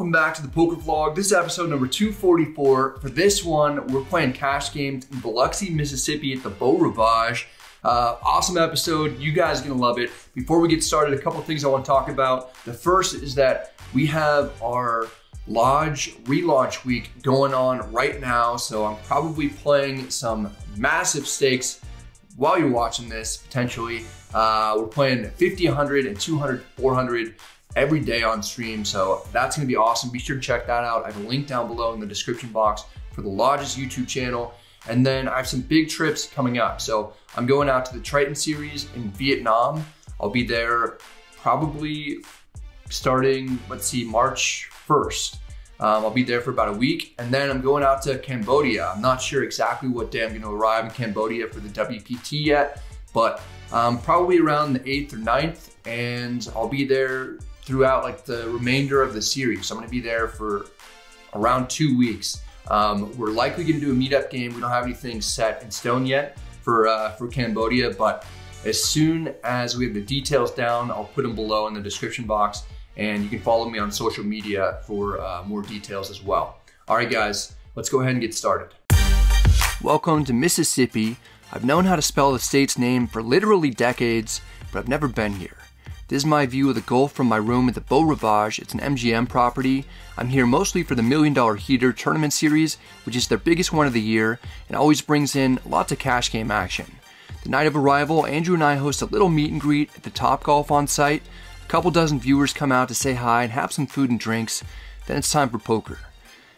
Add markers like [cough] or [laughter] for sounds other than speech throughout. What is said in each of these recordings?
welcome back to the poker vlog. This is episode number 244. For this one, we're playing cash games in Biloxi, Mississippi at the Beau Rivage. Uh, awesome episode. You guys are gonna love it. Before we get started, a couple things I want to talk about. The first is that we have our Lodge relaunch week going on right now. So I'm probably playing some massive stakes while you're watching this, potentially. Uh, we're playing 50, 100, and 200, 400 every day on stream. So that's gonna be awesome. Be sure to check that out. I have a link down below in the description box for the Lodge's YouTube channel. And then I have some big trips coming up. So I'm going out to the Triton series in Vietnam. I'll be there probably starting, let's see, March 1st. Um, I'll be there for about a week and then I'm going out to Cambodia. I'm not sure exactly what day I'm gonna arrive in Cambodia for the WPT yet, but um, probably around the 8th or 9th and I'll be there throughout like the remainder of the series. So I'm gonna be there for around two weeks. Um, we're likely gonna do a meetup game. We don't have anything set in stone yet for, uh, for Cambodia, but as soon as we have the details down, I'll put them below in the description box and you can follow me on social media for uh, more details as well. All right, guys, let's go ahead and get started. Welcome to Mississippi. I've known how to spell the state's name for literally decades, but I've never been here. This is my view of the Gulf from my room at the Beau Rivage. It's an MGM property. I'm here mostly for the Million Dollar Heater Tournament Series, which is their biggest one of the year and always brings in lots of cash game action. The night of arrival, Andrew and I host a little meet and greet at the Top Golf on site. A couple dozen viewers come out to say hi and have some food and drinks. Then it's time for poker.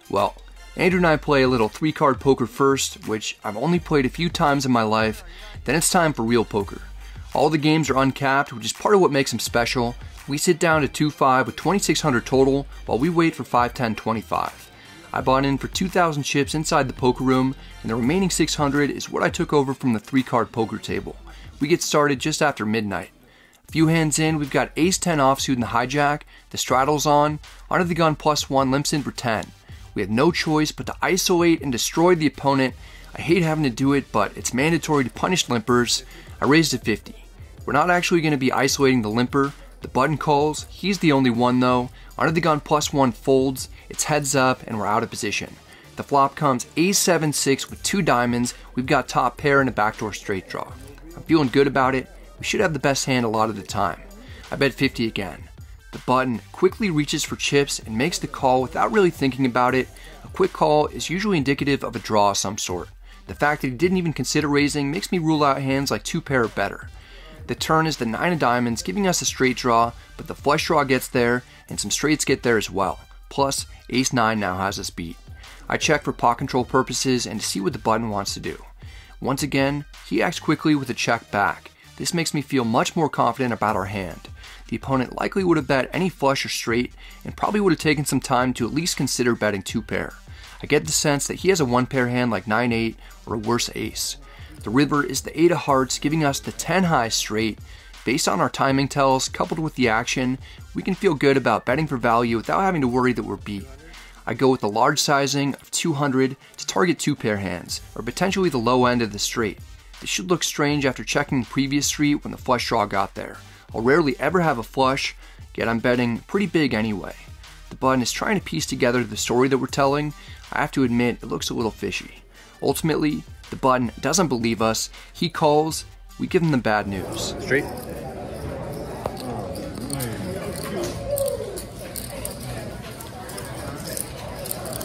Well, Andrew and I play a little three card poker first, which I've only played a few times in my life. Then it's time for real poker. All the games are uncapped, which is part of what makes them special. We sit down to 2-5 with 2600 total while we wait for 5-10 25. I bought in for 2,000 chips inside the poker room, and the remaining 600 is what I took over from the three card poker table. We get started just after midnight. A few hands in, we've got ace 10 offsuit in the hijack, the straddle's on, under the gun plus one limps in for 10. We have no choice but to isolate and destroy the opponent. I hate having to do it, but it's mandatory to punish limpers. I raised to 50. We're not actually going to be isolating the limper. The button calls, he's the only one though. Under the gun plus one folds, it's heads up, and we're out of position. The flop comes a7 6 with two diamonds. We've got top pair and a backdoor straight draw. I'm feeling good about it. We should have the best hand a lot of the time. I bet 50 again. The button quickly reaches for chips and makes the call without really thinking about it. A quick call is usually indicative of a draw of some sort. The fact that he didn't even consider raising makes me rule out hands like two pair or better. The turn is the nine of diamonds, giving us a straight draw, but the flush draw gets there, and some straights get there as well. Plus, ace nine now has us beat. I check for pot control purposes and to see what the button wants to do. Once again, he acts quickly with a check back. This makes me feel much more confident about our hand. The opponent likely would have bet any flush or straight and probably would have taken some time to at least consider betting two pair. I get the sense that he has a one pair hand like 9 8 or a worse ace. The river is the 8 of hearts, giving us the 10 high straight. Based on our timing tells, coupled with the action, we can feel good about betting for value without having to worry that we're beat. I go with a large sizing of 200 to target two pair hands, or potentially the low end of the straight. This should look strange after checking the previous street when the flush draw got there. I'll rarely ever have a flush, yet I'm betting pretty big anyway. The button is trying to piece together the story that we're telling. I have to admit, it looks a little fishy. Ultimately, the button doesn't believe us. He calls. We give him the bad news. Straight.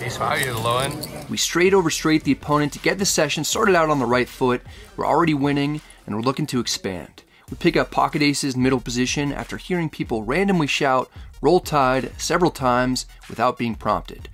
Ace five, you're the low end. We straight over straight the opponent to get the session started out on the right foot. We're already winning and we're looking to expand. We pick up pocket aces middle position after hearing people randomly shout roll tide several times without being prompted.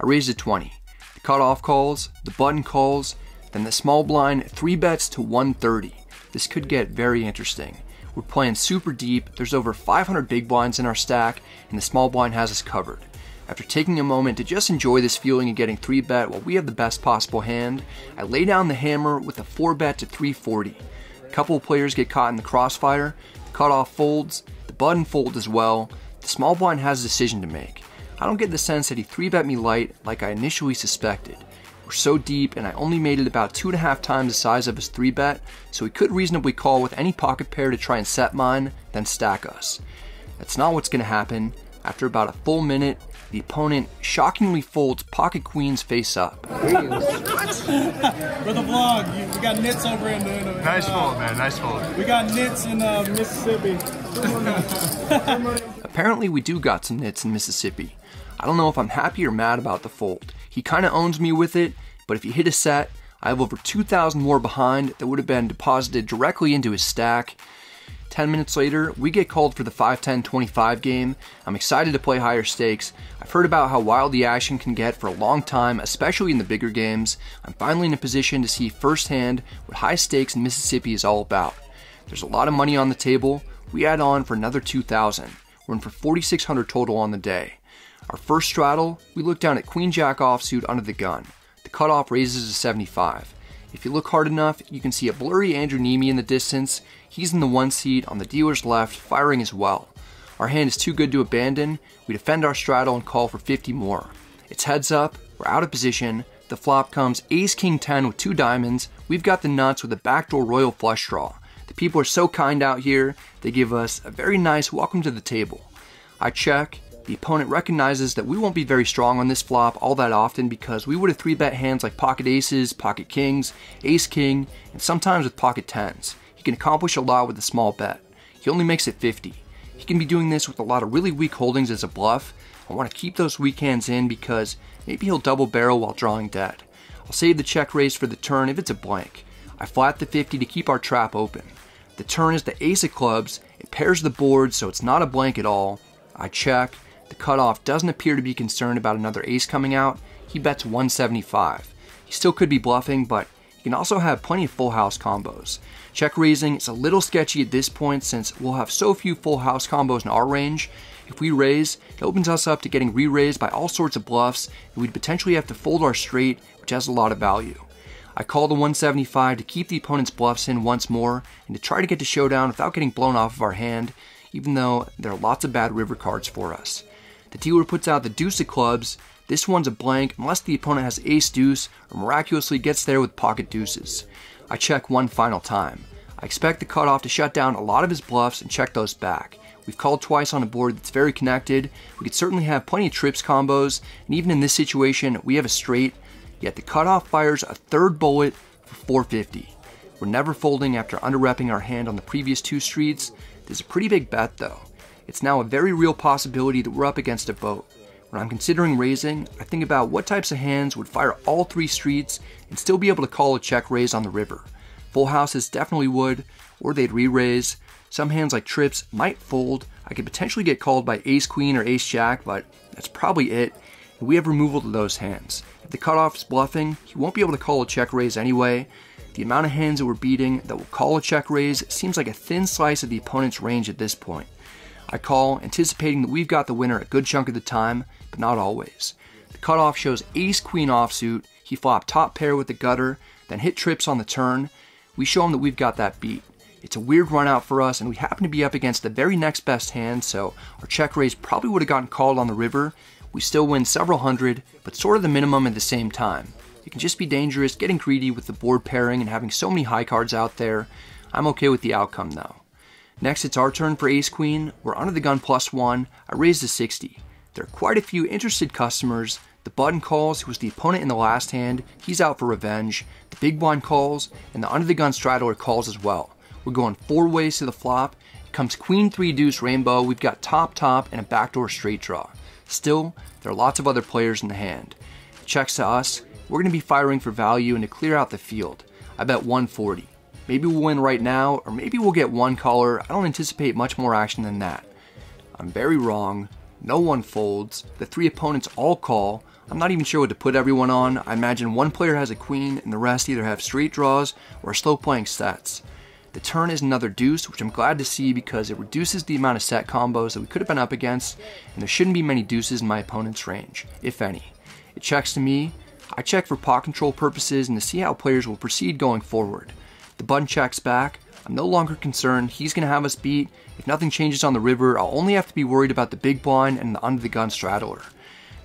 I raise to 20. The cutoff calls, the button calls, then the small blind 3 bets to 130. This could get very interesting. We're playing super deep, there's over 500 big blinds in our stack, and the small blind has us covered. After taking a moment to just enjoy this feeling of getting 3 bet while we have the best possible hand, I lay down the hammer with a 4 bet to 340. A couple of players get caught in the crossfire, the cutoff folds, the button folds as well. The small blind has a decision to make. I don't get the sense that he 3 bet me light like I initially suspected. We're so deep, and I only made it about two and a half times the size of his 3 bet, so he could reasonably call with any pocket pair to try and set mine, then stack us. That's not what's going to happen. After about a full minute, the opponent shockingly folds pocket queens face up. For the vlog, you, we got nits over in, in, in Nice uh, fold, man. Nice fold. We got nits in uh, Mississippi. [laughs] Apparently, we do got some nits in Mississippi. I don't know if I'm happy or mad about the fold. He kind of owns me with it, but if he hit a set, I have over 2,000 more behind that would have been deposited directly into his stack. 10 minutes later, we get called for the 5 10 25 game. I'm excited to play higher stakes. I've heard about how wild the action can get for a long time, especially in the bigger games. I'm finally in a position to see firsthand what high stakes in Mississippi is all about. There's a lot of money on the table. We add on for another 2,000. We're in for 4,600 total on the day. Our first straddle, we look down at Queen Jack offsuit under the gun. The cutoff raises to 75. If you look hard enough, you can see a blurry Andrew Neeme in the distance. He's in the one seat on the dealer's left, firing as well. Our hand is too good to abandon. We defend our straddle and call for 50 more. It's heads up, we're out of position. The flop comes ace king 10 with two diamonds. We've got the nuts with a backdoor royal flush draw. The people are so kind out here, they give us a very nice welcome to the table. I check, the opponent recognizes that we won't be very strong on this flop all that often because we would have 3-bet hands like pocket aces, pocket kings, ace king, and sometimes with pocket tens. He can accomplish a lot with a small bet. He only makes it 50. He can be doing this with a lot of really weak holdings as a bluff. I want to keep those weak hands in because maybe he'll double barrel while drawing dead. I'll save the check raise for the turn if it's a blank. I flat the 50 to keep our trap open. The turn is the ace of clubs, it pairs the board so it's not a blank at all. I check, the cutoff doesn't appear to be concerned about another ace coming out. He bets 175. He still could be bluffing, but he can also have plenty of full house combos. Check raising is a little sketchy at this point since we'll have so few full house combos in our range. If we raise, it opens us up to getting re-raised by all sorts of bluffs, and we'd potentially have to fold our straight, which has a lot of value. I call the 175 to keep the opponent's bluffs in once more, and to try to get to showdown without getting blown off of our hand, even though there are lots of bad river cards for us. The dealer puts out the deuce of clubs. This one's a blank unless the opponent has ace deuce or miraculously gets there with pocket deuces. I check one final time. I expect the cutoff to shut down a lot of his bluffs and check those back. We've called twice on a board that's very connected. We could certainly have plenty of trips combos, and even in this situation, we have a straight, yet the cutoff fires a third bullet for 450. We're never folding after under-repping our hand on the previous two streets. This is a pretty big bet though. It's now a very real possibility that we're up against a boat. When I'm considering raising, I think about what types of hands would fire all three streets and still be able to call a check raise on the river. Full houses definitely would, or they'd re-raise. Some hands like trips might fold. I could potentially get called by ace queen or ace jack, but that's probably it. And we have removal to those hands. If the cutoff is bluffing, he won't be able to call a check raise anyway. The amount of hands that we're beating that will call a check raise seems like a thin slice of the opponent's range at this point. I call, anticipating that we've got the winner a good chunk of the time, but not always. The cutoff shows ace queen offsuit, he flopped top pair with the gutter, then hit trips on the turn. We show him that we've got that beat. It's a weird run out for us, and we happen to be up against the very next best hand, so our check raise probably would have gotten called on the river. We still win several hundred, but sort of the minimum at the same time. It can just be dangerous getting greedy with the board pairing and having so many high cards out there. I'm okay with the outcome though. Next, it's our turn for Ace Queen. We're under the gun plus one. I raised to 60. There are quite a few interested customers. The button calls, who was the opponent in the last hand. He's out for revenge. The big blind calls, and the under the gun straddler calls as well. We're going four ways to the flop. It comes queen three deuce rainbow. We've got top top and a backdoor straight draw. Still, there are lots of other players in the hand. checks to us. We're going to be firing for value and to clear out the field. I bet 140. Maybe we'll win right now, or maybe we'll get one caller. I don't anticipate much more action than that. I'm very wrong. No one folds. The three opponents all call. I'm not even sure what to put everyone on. I imagine one player has a queen and the rest either have straight draws or are slow playing sets. The turn is another deuce, which I'm glad to see because it reduces the amount of set combos that we could have been up against, and there shouldn't be many deuces in my opponent's range, if any. It checks to me. I check for pot control purposes and to see how players will proceed going forward. The button checks back. I'm no longer concerned. He's going to have us beat. If nothing changes on the river, I'll only have to be worried about the big blind and the under the gun straddler.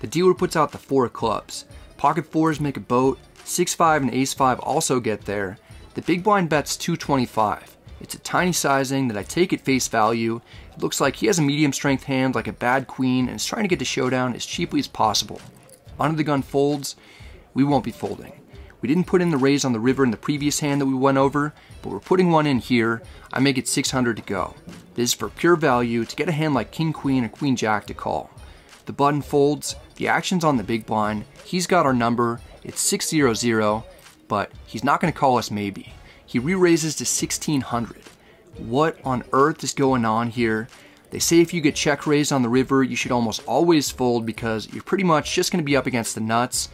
The dealer puts out the four clubs. Pocket fours make a boat. 6-5 and ace-5 also get there. The big blind bets 225. It's a tiny sizing that I take at face value. It looks like he has a medium strength hand like a bad queen and is trying to get to showdown as cheaply as possible. Under the gun folds, we won't be folding. We didn't put in the raise on the river in the previous hand that we went over, but we're putting one in here. I make it 600 to go. This is for pure value to get a hand like king queen or queen jack to call. The button folds, the action's on the big blind, he's got our number, it's 600, but he's not going to call us maybe. He re-raises to 1600. What on earth is going on here? They say if you get check raised on the river, you should almost always fold because you're pretty much just going to be up against the nuts.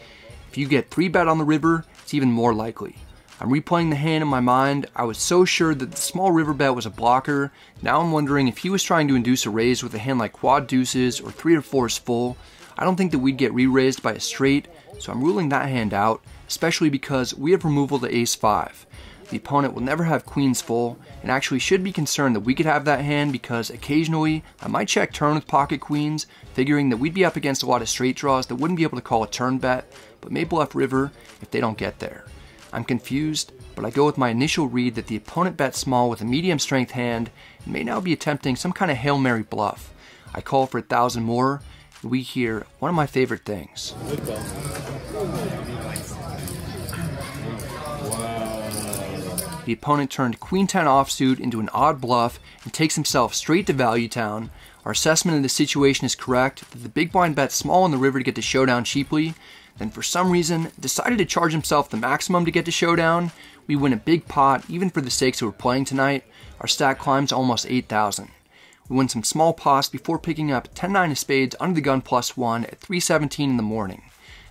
If you get 3 bet on the river, even more likely. I'm replaying the hand in my mind. I was so sure that the small river bet was a blocker. Now I'm wondering if he was trying to induce a raise with a hand like quad deuces or 3 or 4s full. I don't think that we'd get re-raised by a straight, so I'm ruling that hand out, especially because we have removal to ace 5. The opponent will never have queens full, and actually should be concerned that we could have that hand because occasionally I might check turn with pocket queens, figuring that we'd be up against a lot of straight draws that wouldn't be able to call a turn bet, but may bluff river if they don't get there. I'm confused, but I go with my initial read that the opponent bet small with a medium strength hand and may now be attempting some kind of Hail Mary bluff. I call for a thousand more, and we hear one of my favorite things. The opponent turned queen 10 offsuit into an odd bluff and takes himself straight to value town. Our assessment of the situation is correct that the big blind bet small on the river to get to showdown cheaply, then for some reason decided to charge himself the maximum to get to showdown. We win a big pot even for the stakes we're playing tonight. Our stack climbs almost 8,000. We win some small pots before picking up 10-9 of spades under the gun plus 1 at 317 in the morning.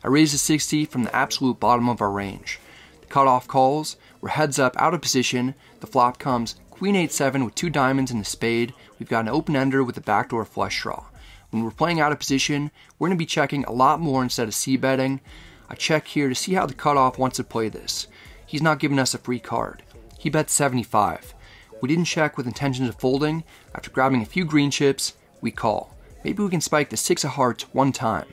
I raise a 60 from the absolute bottom of our range. The cutoff calls, heads up, out of position. The flop comes Queen 8-7 with two diamonds and a spade. We've got an open ender with a backdoor flush draw. When we're playing out of position, we're going to be checking a lot more instead of c-betting. I check here to see how the cutoff wants to play this. He's not giving us a free card. He bets 75. We didn't check with intentions of folding. After grabbing a few green chips, we call. Maybe we can spike the six of hearts one time.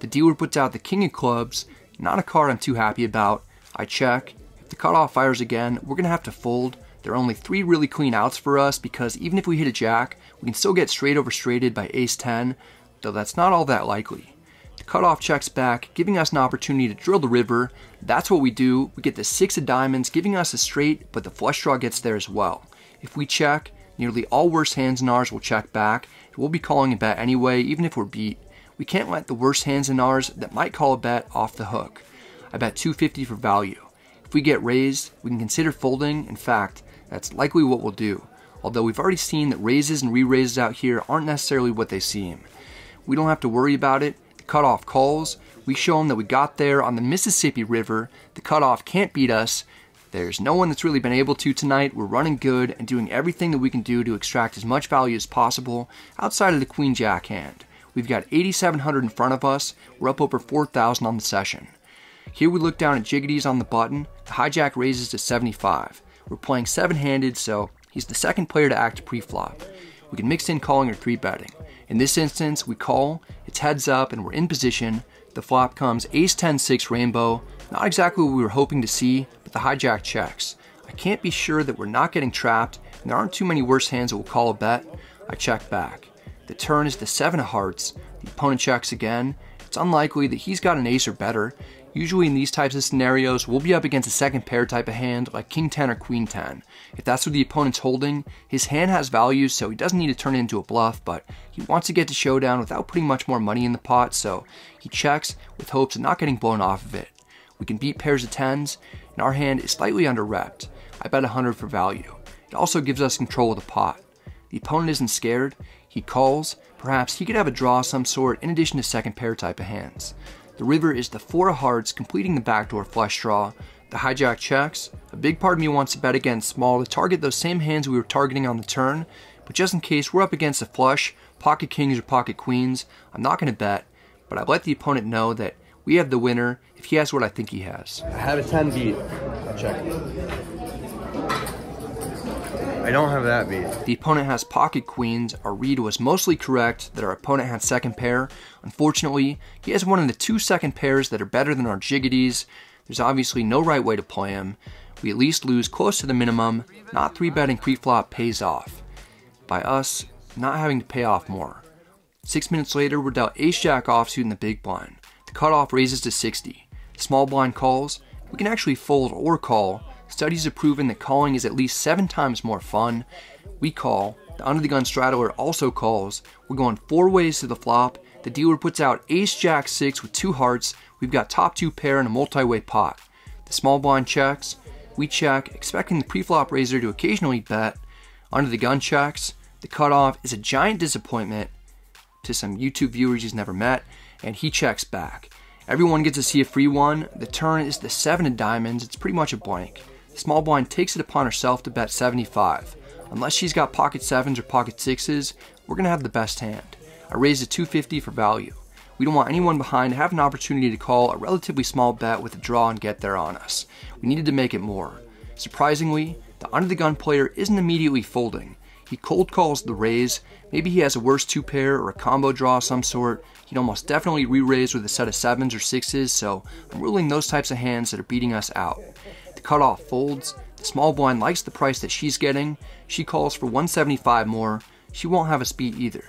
The dealer puts out the king of clubs, not a card I'm too happy about. I check, the cutoff fires again, we're going to have to fold. There are only three really clean outs for us because even if we hit a jack, we can still get straight over straighted by ace 10, though that's not all that likely. The cutoff checks back, giving us an opportunity to drill the river. That's what we do. We get the six of diamonds, giving us a straight, but the flush draw gets there as well. If we check, nearly all worse hands in ours will check back, we'll be calling a bet anyway, even if we're beat. We can't let the worst hands in ours that might call a bet off the hook. I bet 250 for value. If we get raised, we can consider folding. In fact, that's likely what we'll do. Although we've already seen that raises and re-raises out here aren't necessarily what they seem. We don't have to worry about it. The cutoff calls. We show them that we got there on the Mississippi River. The cutoff can't beat us. There's no one that's really been able to tonight. We're running good and doing everything that we can do to extract as much value as possible outside of the Queen Jack hand. We've got 8,700 in front of us. We're up over 4,000 on the session. Here we look down at Jiggities on the button. The hijack raises to 75. We're playing seven-handed, so he's the second player to act pre-flop. We can mix in calling or three-betting. In this instance, we call, it's heads up, and we're in position. The flop comes ace 10 6 rainbow. Not exactly what we were hoping to see, but the hijack checks. I can't be sure that we're not getting trapped, and there aren't too many worse hands that will call a bet. I check back. The turn is the seven of hearts. The opponent checks again. It's unlikely that he's got an ace or better, Usually in these types of scenarios, we'll be up against a second pair type of hand like king 10 or queen 10. If that's what the opponent's holding, his hand has value so he doesn't need to turn it into a bluff, but he wants to get to showdown without putting much more money in the pot, so he checks with hopes of not getting blown off of it. We can beat pairs of 10s, and our hand is slightly under repped. I bet 100 for value. It also gives us control of the pot. The opponent isn't scared, he calls, perhaps he could have a draw of some sort in addition to second pair type of hands. The river is the four of hearts, completing the backdoor flush draw. The hijack checks. A big part of me wants to bet against small to target those same hands we were targeting on the turn, but just in case we're up against a flush, pocket kings or pocket queens, I'm not going to bet, but I let the opponent know that we have the winner if he has what I think he has. I have a 10 beat. I check. I don't have that beat. The opponent has pocket queens. Our read was mostly correct that our opponent had second pair. Unfortunately, he has one of the two second pairs that are better than our jiggities. There's obviously no right way to play him. we at least lose close to the minimum. Not 3 betting pre-flop pays off. By us, not having to pay off more. Six minutes later, we're dealt ace jack offsuit in the big blind. The cutoff raises to 60. The small blind calls. We can actually fold or call. Studies have proven that calling is at least seven times more fun. We call. The under the gun straddler also calls. We're going four ways to the flop. The dealer puts out ace jack six with two hearts. We've got top two pair and a multi-way pot. The small blind checks. We check, expecting the pre-flop raiser to occasionally bet. Under the gun checks. The cutoff is a giant disappointment to some YouTube viewers he's never met, and he checks back. Everyone gets to see a free one. The turn is the seven of diamonds. It's pretty much a blank. Small blind takes it upon herself to bet 75. Unless she's got pocket sevens or pocket sixes, we're gonna have the best hand. I raised to 250 for value. We don't want anyone behind to have an opportunity to call a relatively small bet with a draw and get there on us. We needed to make it more. Surprisingly, the under the gun player isn't immediately folding. He cold calls the raise. Maybe he has a worse two pair or a combo draw of some sort. He'd almost definitely re-raise with a set of sevens or sixes, so I'm ruling those types of hands that are beating us out. The cutoff folds. The small blind likes the price that she's getting. She calls for 175 more. She won't have us beat either.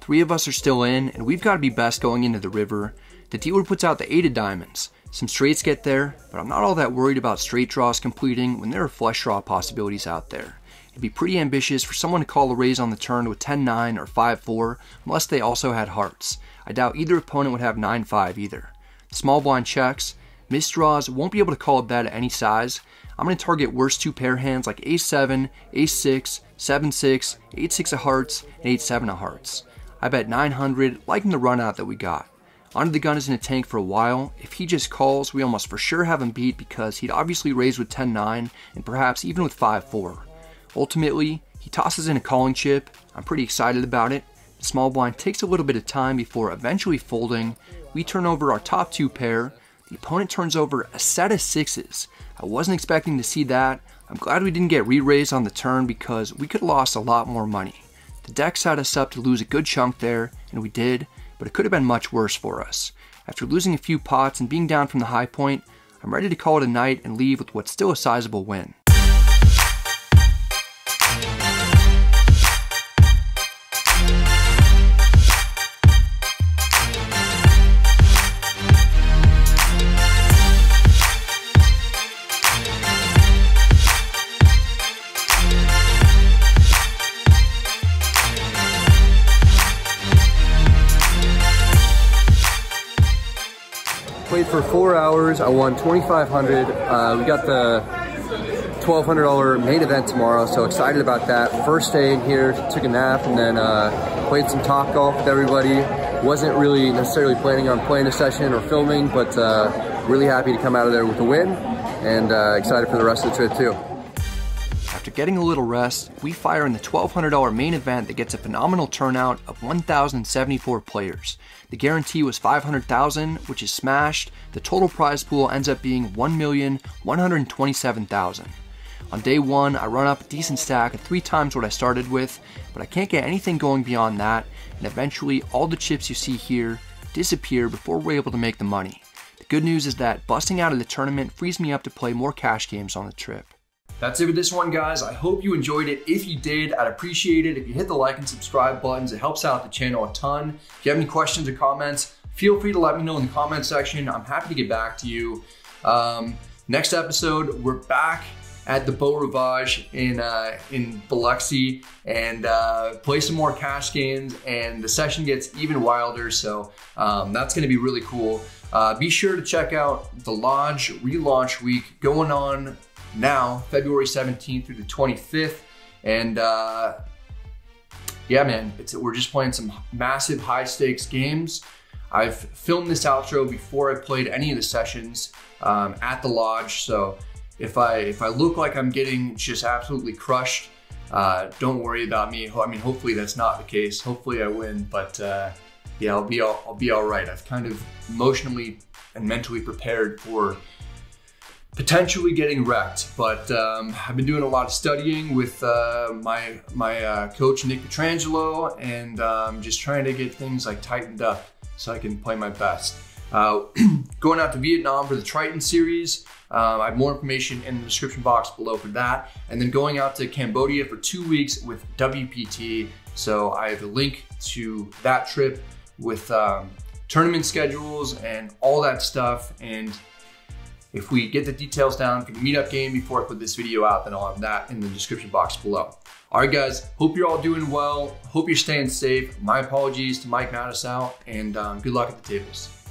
Three of us are still in, and we've got to be best going into the river. The dealer puts out the eight of diamonds. Some straights get there, but I'm not all that worried about straight draws completing when there are flush draw possibilities out there. It'd be pretty ambitious for someone to call a raise on the turn with 10-9 or 5-4 unless they also had hearts. I doubt either opponent would have 9-5 either. The Small blind checks. Missed draws won't be able to call a bet at any size. I'm going to target worst two pair hands like Ace-7, Ace-6, 7-6, 8-6 of hearts, and 8-7 of hearts. I bet 900, liking the run out that we got. Under the gun is in a tank for a while. If he just calls, we almost for sure have him beat because he'd obviously raise with 10-9 and perhaps even with 5-4. Ultimately, he tosses in a calling chip. I'm pretty excited about it. Small blind takes a little bit of time before eventually folding. We turn over our top two pair. The opponent turns over a set of sixes. I wasn't expecting to see that. I'm glad we didn't get re-raised on the turn because we could have lost a lot more money. The deck set us up to lose a good chunk there, and we did, but it could have been much worse for us. After losing a few pots and being down from the high point, I'm ready to call it a night and leave with what's still a sizable win. For four hours. I won 2,500. Uh, we got the $1,200 main event tomorrow, so excited about that. First day in here, took a nap, and then uh, played some top golf with everybody. Wasn't really necessarily planning on playing a session or filming, but uh, really happy to come out of there with a win, and uh, excited for the rest of the trip too. After getting a little rest, we fire in the $1,200 main event that gets a phenomenal turnout of 1,074 players. The guarantee was 500,000, which is smashed. The total prize pool ends up being 1,127,000. On day one, I run up a decent stack of three times what I started with, but I can't get anything going beyond that, and eventually all the chips you see here disappear before we're able to make the money. The good news is that busting out of the tournament frees me up to play more cash games on the trip. That's it for this one, guys. I hope you enjoyed it. If you did, I'd appreciate it if you hit the like and subscribe buttons. It helps out the channel a ton. If you have any questions or comments, feel free to let me know in the comment section. I'm happy to get back to you. Um, next episode, we're back at the Beau Rivage in uh, in Biloxi and uh, play some more cash games. And the session gets even wilder, so um, that's going to be really cool. Uh, be sure to check out the Lodge relaunch week going on now, February 17th through the 25th. And uh, yeah, man, we're just playing some massive high stakes games. I've filmed this outro before I played any of the sessions um, at the lodge. So if I if I look like I'm getting just absolutely crushed, uh, don't worry about me. I mean, hopefully that's not the case. Hopefully I win, but uh, yeah, I'll be all, I'll be all right. I've kind of emotionally and mentally prepared for potentially getting wrecked. But um, I've been doing a lot of studying with uh, my my uh, coach Nick Petrangelo, and um, just trying to get things like tightened up so I can play my best. Uh, [clears throat] going out to Vietnam for the Triton series. Um, I have more information in the description box below for that. And then going out to Cambodia for two weeks with WPT. So I have a link to that trip with um, tournament schedules and all that stuff. And if we get the details down for the meetup game before I put this video out, then I'll have that in the description box below. All right, guys, hope you're all doing well. Hope you're staying safe. My apologies to Mike Matusow, and um, good luck at the tables.